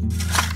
you